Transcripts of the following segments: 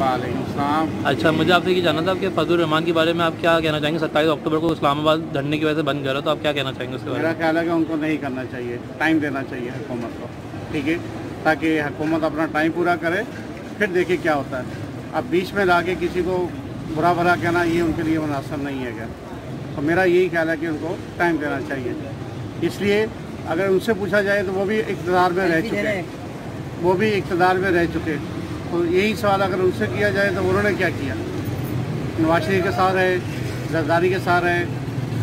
وعلیکم السلام اچھا مجھے آپ سے یہ جاننا تھا کہ فضل الرحمان کے بارے میں آپ کیا کہنا چاہیں گے؟ ستائیس اکتوبر کو اسلام آباد دھرنے کی وجہ سے بند کر رہا تو آپ کیا کہنا چاہیں گے اس کے بارے میرا خیال ہے کہ ان کو نہیں کرنا چاہیے ٹائم دینا چاہیے حکومت کو ٹھیک ہے؟ تاکہ حکومت اپنا ٹائم پورا کرے پھر دیکھیں کیا ہوتا ہے۔ اب بیچ میں لا کے کسی کو برا برا کہنا یہ ان کے لیے مناسب نہیں ہے۔ کیا تو میرا یہی خیال ہے کہ ان کو ٹائم دینا چاہیے۔ اس لیے اگر ان سے پوچھا جائے تو وہ بھی اقتدار میں رہ چکے وہ بھی اقتدار میں رہ چکے تو یہی سوال اگر ان سے کیا جائے تو انہوں نے کیا کیا؟ نواز شریف کے ساتھ رہے زرداری کے ساتھ رہے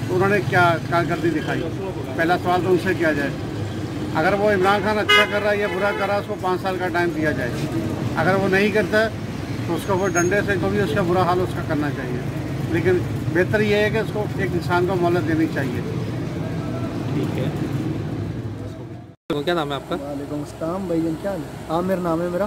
انہوں نے کیا کارکردگی دکھائی؟ پہلا سوال تو ان سے کیا جائے۔ اگر وہ عمران خان اچھا کر رہا ہے یا برا کر رہا ہے اس کو پانچ سال کا ٹائم دیا جائے۔ اگر وہ نہیں کرتا تو اس کو وہ ڈنڈے سے تو بھی اس کا برا حال اس کا کرنا چاہیے۔ لیکن بہتر یہ ہے کہ اس کو ایک انسان کو مہلت دینی چاہیے۔ ٹھیک ہے۔ کیا نام ہے آپ کا؟ وعلیکم السلام بھائی جان کیا عامر نام ہے میرا۔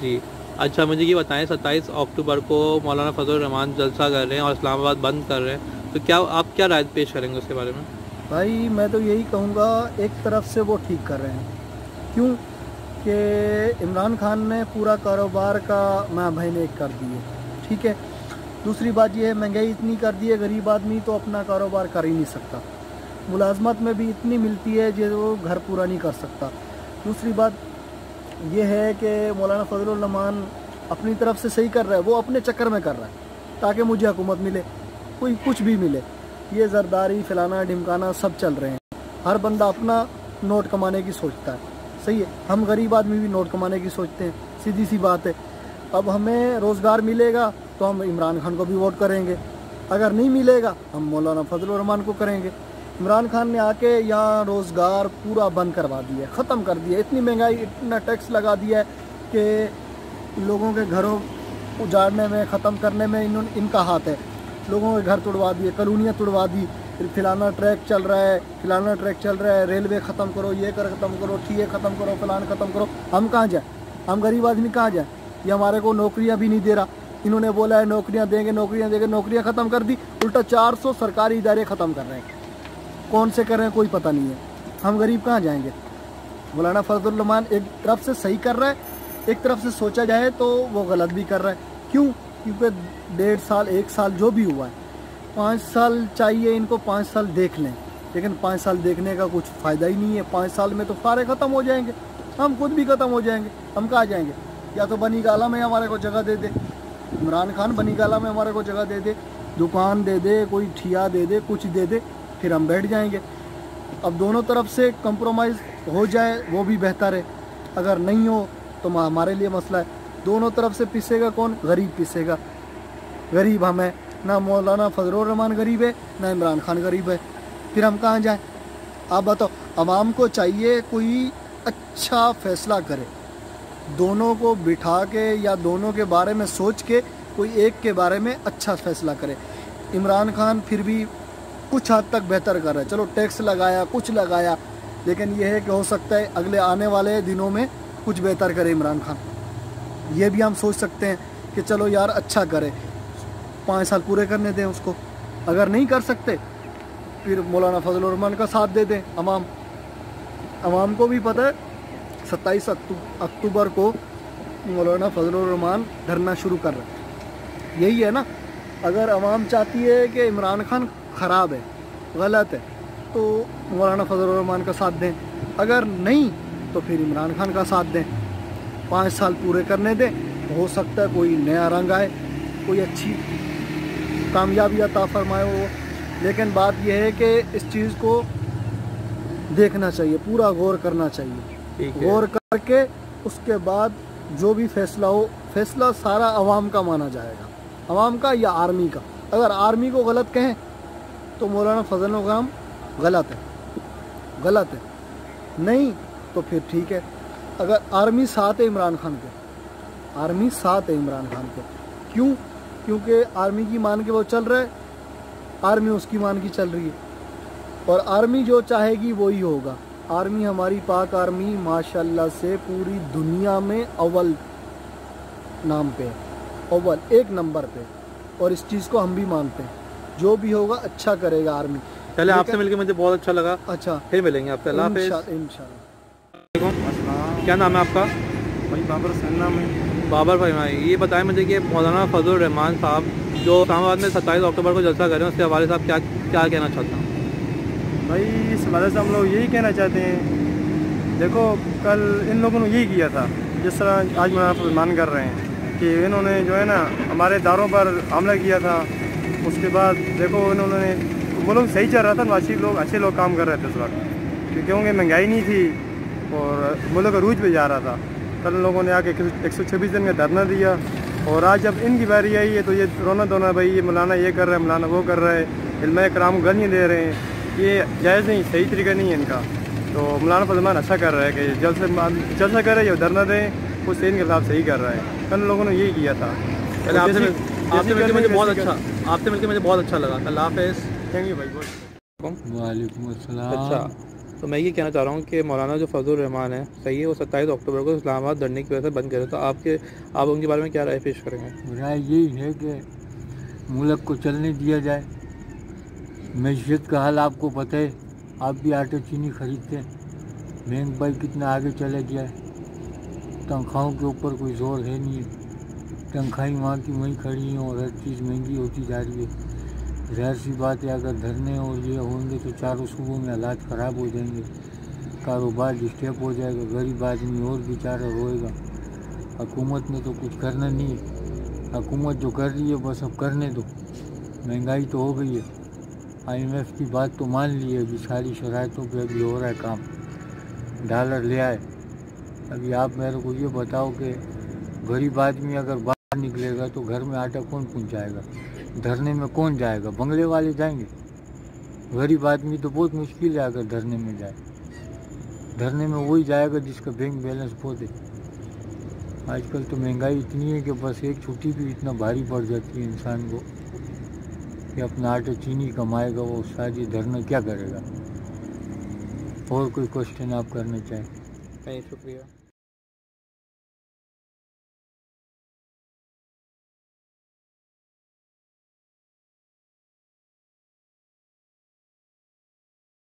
جی۔ اچھا مجھے یہ بتائیں، ستائیس اکتوبر کو مولانا فضل الرحمان جلسہ کر رہے ہیں اور اسلام آباد بند کر رہے ہیں، تو کیا آپ کیا رائے پیش کریں گے اس کے بارے میں؟ بھائی، میں تو یہی کہوں گا، ایک طرف سے وہ ٹھیک کر رہے ہیں۔ کیوں؟ کہ عمران خان نے پورا کاروبار کا ماں ایک کر دی ہے، ٹھیک ہے؟ دوسری بات یہ ہے، مہنگائی اتنی کر دی ہے، غریب آدمی تو اپنا کاروبار کر ہی نہیں سکتا۔ ملازمت میں بھی اتنی ملتی ہے جو گھر پورا نہیں کر سکتا۔ دوسری بات یہ ہے کہ مولانا فضل الرحمان اپنی طرف سے صحیح کر رہا ہے، وہ اپنے چکر میں کر رہا ہے، تاکہ مجھے حکومت ملے، کوئی کچھ بھی ملے۔ یہ زرداری، فلانا، ڈھمکانا سب چل رہے ہیں۔ ہر بندہ اپنا نوٹ کمانے کی سوچتا ہے۔ صحیح ہے، ہم غریب آدمی بھی نوٹ کمانے کی سوچتے ہیں، سیدھی سی بات ہے۔ اب ہمیں روزگار ملے گا تو ہم عمران خان کو بھی ووٹ کریں گے۔ اگر نہیں ملے گا، ہم مولانا فضل الرحمان کو کریں گے۔ عمران خان نے آ کے یہاں روزگار پورا بند کروا دیا ہے، ختم کر دیا اتنی مہنگائی، اتنا ٹیکس لگا دیا ہے کہ لوگوں کے گھروں اجاڑنے میں، ختم کرنے میں انہوں ان کا ہاتھ ہے۔ لوگوں کے گھر توڑوا دیے کلونیاں توڑوا دی۔ پھر فلانا ٹریک چل رہا ہے، فلانا ٹریک چل رہا ہے، ریلوے ختم کرو، یہ کر ختم کرو ٹھیے ختم کرو، فلان ختم کرو۔ ہم کہاں جائیں؟ ہم غریب آدمی کہاں جائیں؟ یہ ہمارے کو نوکریاں بھی نہیں دے رہا۔ انہوں نے بولا ہے نوکریاں دیں گے، نوکریاں دیں گے، نوکریاں ختم کر دی۔ الٹا چار سو سرکاری ادارے ختم کر رہے ہیں۔ کون سے کر رہے ہیں کوئی پتہ نہیں ہے۔ ہم غریب کہاں جائیں گے؟ مولانا فرد الرحمان ایک طرف سے صحیح کر رہا ہے، ایک طرف سے سوچا جائے تو وہ غلط بھی کر رہا ہے۔ کیوں؟ کیونکہ ڈیڑھ سال، ایک سال جو بھی ہوا ہے، پانچ سال چاہیے ان کو، پانچ سال دیکھ لیں۔ لیکن پانچ سال دیکھنے کا کچھ فائدہ ہی نہیں ہے۔ پانچ سال میں تو سارے ختم ہو جائیں گے۔ ہم خود بھی ختم ہو جائیں گے۔ ہم کہاں جائیں گے؟ یا تو بنی گالا میں ہمارے کو جگہ دے دے۔ عمران خان بنی گالا میں ہمارے کو جگہ دے دے۔ دکان دے دے، کوئی ٹھیا دے دے، کچھ دے دے۔ پھر ہم بیٹھ جائیں گے۔ اب دونوں طرف سے کمپرومائز ہو جائے، وہ بھی بہتر ہے۔ اگر نہیں ہو تو ہمارے لیے مسئلہ ہے۔ دونوں طرف سے پسے گا کون؟ غریب پسے گا۔ غریب ہمیں نہ مولانا فضل الرحمان غریب ہے، نہ عمران خان غریب ہے۔ پھر ہم کہاں جائیں؟ آپ بتاؤ، عوام کو چاہیے کوئی اچھا فیصلہ کرے۔ دونوں کو بٹھا کے یا دونوں کے بارے میں سوچ کے کوئی ایک کے بارے میں اچھا فیصلہ کرے۔ عمران خان پھر بھی کچھ حد تک بہتر کر رہا ہے۔ چلو ٹیکس لگایا، کچھ لگایا، لیکن یہ ہے کہ ہو سکتا ہے اگلے آنے والے دنوں میں کچھ بہتر کرے عمران خان۔ یہ بھی ہم سوچ سکتے ہیں کہ چلو یار اچھا کرے، پانچ سال پورے کرنے دیں اس کو۔ اگر نہیں کر سکتے، پھر مولانا فضل الرحمان کا ساتھ دے دیں عوام عوام کو بھی پتہ ہے، ستائیس اکتوبر کو مولانا فضل الرحمان دھرنا شروع کر رہے ہیں۔ یہی ہے نا، اگر عوام چاہتی ہے کہ عمران خان خراب ہے غلط ہے۔ تو مولانا فضل الرحمان کا ساتھ دیں۔ اگر نہیں تو پھر عمران خان کا ساتھ دیں۔ پانچ سال پورے کرنے دیں۔ ہو سکتا ہے کوئی نیا رنگ آئے کوئی اچھی کامیابی عطا فرمائے وہ۔ لیکن بات یہ ہے کہ اس چیز کو دیکھنا چاہیے پورا غور کرنا چاہیے۔ غور کر کے اس کے بعد جو بھی فیصلہ ہو فیصلہ سارا عوام کا مانا جائے گا۔ عوام کا یا آرمی کا؟ اگر آرمی کو غلط کہیں تو مولانا فضل و غلط ہے غلط ہے۔ نہیں تو پھر ٹھیک ہے۔ اگر آرمی ساتھ ہے عمران خان کے۔ آرمی ساتھ ہے عمران خان کے۔ کیوں؟ کیونکہ آرمی کی مان کے وہ چل رہا ہے۔ آرمی اس کی مان کی چل رہی ہے۔ اور آرمی جو چاہے گی وہی وہ ہوگا۔ آرمی ہماری پاک آرمی ماشاءاللہ سے پوری دنیا میں اول نام پہ ہے۔ اول، ایک نمبر پہ۔ اور اس چیز کو ہم بھی مانتے ہیں۔ جو بھی ہوگا اچھا کرے گا آرمی۔ پہلے آپ سے مل کے مجھے بہت اچھا لگا۔ اچھا۔ پھر ملیں گے آپ سے۔ اللہ حافظ۔ انشاءاللہ کیا نام ہے آپ کا؟ بابر حسین نام ہے۔ بابر بھائی بھائی یہ بتائیں مجھے کہ مولانا فضل الرحمان صاحب جو اسلام آباد میں ستائیس اکتوبر کو جلسہ کر رہے ہیں اس کے حوالے صاحب کیا کیا کہنا چاہتا ہوں بھائی اس حوالے سے ہم لوگ یہی کہنا چاہتے ہیں۔ دیکھو کل ان لوگوں نے یہی کیا تھا جس طرح آج مولانا فضل الرحمان کر رہے ہیں کہ انہوں نے جو ہے نا ہمارے داروں پر حملہ کیا تھا۔ اس کے بعد دیکھو انہوں نے ملک صحیح چل رہا تھا اچھی لوگ اچھے لوگ کام کر رہے تھے اس وقت۔ کیونکہ مہنگائی نہیں تھی اور ملک عروج پہ جا رہا تھا۔ کل لوگوں نے آ کے ایک سو چھبیس دن کا دھرنا دیا۔ اور آج جب ان کی باری آئی ہے تو یہ رونا دھونا بھائی یہ مولانا یہ کر رہا ہے مولانا وہ کر رہا ہے علم کرام گلیاں دے رہے ہیں۔ یہ جائز نہیں صحیح طریقہ نہیں ہے ان کا۔ تو مولانا فضمان اچھا کر رہا ہے کہ جلد سے کرے یا دھرنا دیں وہ سے ان کے خلاف صحیح کر رہا ہے کل لوگوں نے یہی کیا تھا۔ آپ سے مل کے مجھے بہت اچھا آپ سے مل کے مجھے بہت اچھا لگا۔ اللہ حافظ۔ تھینک یو بھائی بہت وعلیکم السلام۔ اچھا۔ تو میں یہ کہنا چاہ رہا ہوں کہ مولانا جو فضل الرحمان ہے صحیح ہے وہ ستائیس اکتوبر کو اسلام آباد دھرنے کی وجہ سے بند کرے تو آپ کے آپ ان کے بارے میں کیا رائے پیش کریں گے؟ رائے یہی ہے کہ ملک کو چلنے دیا جائے۔ معیشت کا حال آپ کو پتہ ہے۔ آپ بھی آٹا چینی خریدتے ہیں۔ مہنگائی کتنا آگے چلے گیا ہے۔ تنخواہوں کے اوپر کوئی زور ہے نہیں ہے۔ تنخواہیں وہاں کی وہیں کھڑی ہیں اور ہر چیز مہنگی ہوتی جا رہی ہے۔ ظاہر سی بات ہے، اگر دھرنے اور یہ ہوں گے تو چاروں صوبوں میں حالات خراب ہو جائیں گے۔ کاروبار ڈسٹرب ہو جائے گا، غریب آدمی اور بیچارہ روئے گا۔ حکومت نے تو کچھ کرنا نہیں ہے۔ حکومت جو کر رہی ہے، بس اب کرنے دو۔ مہنگائی تو ہو گئی ہے۔ آئی ایم ایف کی بات تو مان لی ہے، ابھی ساری شرائطوں پہ ابھی ہو رہا ہے کام۔ ڈالر لے آئے۔ ابھی آپ میرے کو یہ بتاؤ کہ غریب آدمی اگر باہر نکلے گا تو گھر میں آٹا کون پہنچائے گا؟ دھرنے میں کون جائے گا؟ بنگلے والے جائیں گے۔ غریب آدمی تو بہت مشکل ہے اگر دھرنے میں جائے۔ دھرنے میں وہی جائے گا جس کا بینک بیلنس بہت ہے۔ آج کل تو مہنگائی اتنی ہے کہ بس ایک چھٹی بھی اتنا بھاری پڑ جاتی ہے انسان کو کہ اپنا آٹا چینی کمائے گا، وہ ساری دھرنا کیا کرے گا؟ اور کوئی کوشچن آپ کرنا چاہیں؟ شکریہ۔